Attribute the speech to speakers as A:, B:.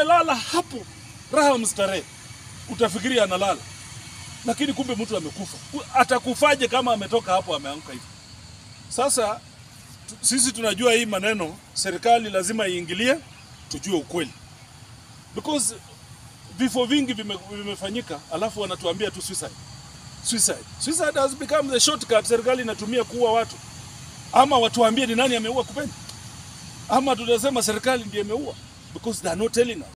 A: amelala hapo raha mstarehe, utafikiria analala, lakini kumbe mtu amekufa. Atakufaje kama ametoka hapo ameamka hivi? Sasa sisi tunajua hii maneno, serikali lazima iingilie, tujue ukweli because vifo vingi vime, vimefanyika, alafu wanatuambia tu suicide. Suicide. Suicide has become the shortcut serikali inatumia kuua watu, ama watuambie ni nani ameua Kupenda, ama tutasema serikali ndiye imeua because they are not telling us.